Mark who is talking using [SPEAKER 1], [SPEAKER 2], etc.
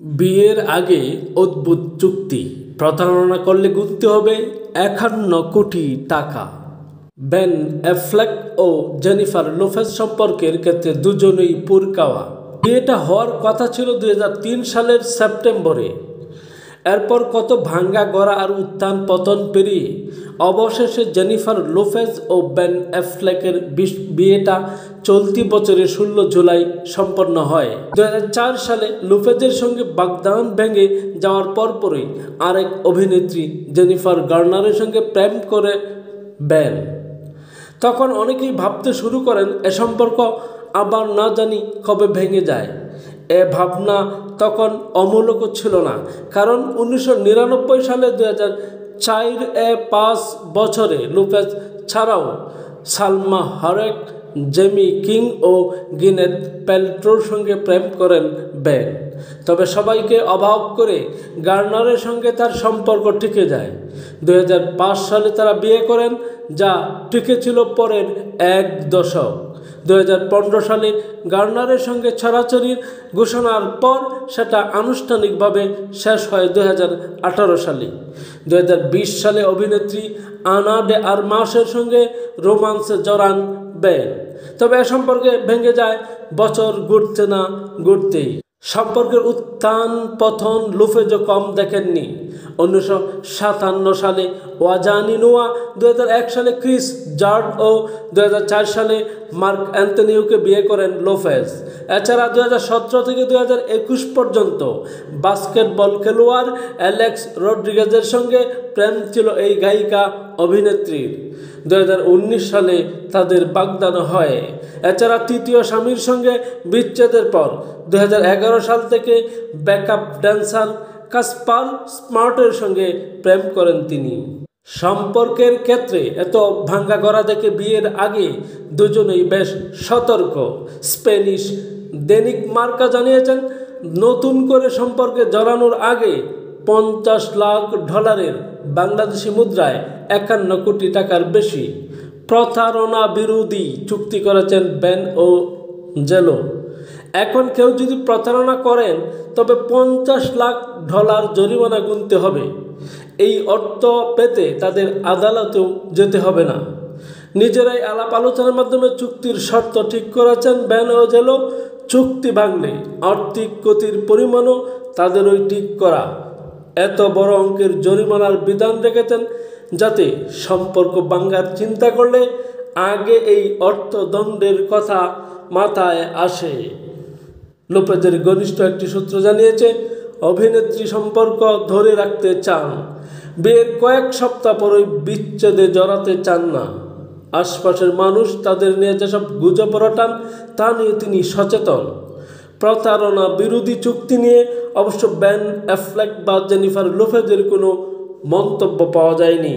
[SPEAKER 1] বিয়ের আগে অদ্ভুত চুক্তি। প্রতারণা করলে গুনতে হবে একান্ন কোটি টাকা। বেন অ্যাফ্লেক ও জেনিফার লোফেস সম্পর্কের ক্ষেত্রে দুজনেই পুরকাওয়া। বিয়েটা হওয়ার কথা ছিল দু হাজার তিন সালের সেপ্টেম্বরে। এরপর কত ভাঙ্গা গড়া আর উত্থান পতন পেরিয়ে অবশেষে জেনিফার লোফেজ ও বেন অ্যাফ্লেকের বিয়েটা চলতি বছরের ষোলো জুলাই সম্পন্ন হয়। দু হাজার চার সালে লোফেজের সঙ্গে বাগদান ভেঙে যাওয়ার পরপরই আরেক অভিনেত্রী জেনিফার গার্নারের সঙ্গে প্রেম করে বেন। তখন অনেকেই ভাবতে শুরু করেন, এ সম্পর্ক আবার না জানি কবে ভেঙে যায়। এ ভাবনা তখন অমূলক ছিল না, কারণ উনিশশো নিরানব্বই সালে দু হাজার চার এ পাঁচ বছরে লুপেজ ছাড়াও সালমা হরেক জেমি কিং ও গিনেত প্যালট্রোর সঙ্গে প্রেম করেন বেন। তবে সবাইকে অবাক করে গার্নারের সঙ্গে তার সম্পর্ক টিকে যায়। দুহাজার পাঁচ সালে তারা বিয়ে করেন, যা টিকে ছিল পরের এক দশক। দুই হাজার পনেরো সালে গার্নারের সঙ্গে ছড়াছড়ির ঘোষণার পর সেটা আনুষ্ঠানিকভাবে শেষ হয় দুই হাজার আঠারো সালে। দু হাজার বিশ সালে অভিনেত্রী আনা ডে আর মাসের সঙ্গে রোমান্সে জড়ান বেন। তবে এ সম্পর্কে ভেঙে যায়, বছর ঘুরতে না, ঘুরতেই। সম্পর্কের উত্থান পথন লুফেজো কম দেখেননি। উনিশশো সাতান্ন সালে ওয়াজানি নোয়া, দুই হাজার এক সালে ক্রিস জার্ড ও দু হাজার চার সালে মার্ক অ্যান্থনিউকে বিয়ে করেন লোফেজ এছাড়া দুই হাজার সতেরো থেকে দু হাজার একুশ পর্যন্ত বাস্কেটবল খেলোয়াড় অ্যালেক্স রড্রিগেজের সঙ্গে প্রেম ছিল এই গায়িকা অভিনেত্রীর। দু হাজার উনিশ সালে তাদের বাগদান হয়। এছাড়া তৃতীয় স্বামীর সঙ্গে বিচ্ছেদের পর দু হাজার এগারো সাল থেকে ব্যাকআপ ড্যান্সার কাসপাল স্মার্টের সঙ্গে প্রেম করেন তিনি। সম্পর্কের ক্ষেত্রে এত ভাঙ্গা গড়া দেখে বিয়ের আগে দুজনেই বেশ সতর্ক। স্পেনিশ দৈনিক মার্কা জানিয়েছেন, নতুন করে সম্পর্কে জড়ানোর আগে পঞ্চাশ লাখ ডলারের বাংলাদেশি মুদ্রায় একান্ন কোটি টাকার বেশি। প্রতারণা বিরোধী চুক্তি করেছেন বেন ও জেলো। এখন কেউ যদি প্রতারণা করেন, তবে পঞ্চাশ লাখ ডলার জরিমানা গুনতে হবে। এই অর্থ পেতে তাদের আদালতেও যেতে হবে না। নিজেরাই আলাপ আলোচনার মাধ্যমে চুক্তির শর্ত ঠিক করেছেন ব্যান ও জেলো। চুক্তি ভাঙলে আর্থিক ক্ষতির পরিমাণও তাদেরই ঠিক করা। এত বড় অঙ্কের জরিমানার বিধান রেখেছেন যাতে সম্পর্ক বাঙ্গার চিন্তা করলে আগে এই অর্থদণ্ডের কথা মাথায় আসে। লোপেজের ঘনিষ্ঠ একটি সূত্র জানিয়েছে, অভিনেত্রী সম্পর্ক ধরে রাখতে চান। বিয়ের কয়েক সপ্তাহ পরই বিচ্ছেদে জড়াতে চান না। আশপাশের মানুষ তাদের নিয়ে যেসব গুজব রটান, তা নিয়ে তিনি সচেতন। প্রতারণা বিরোধী চুক্তি নিয়ে অবশ্য ব্যান অ্যাফ্লেক বা জেনিফার লোফেজের কোনো মন্তব্য পাওয়া যায়নি।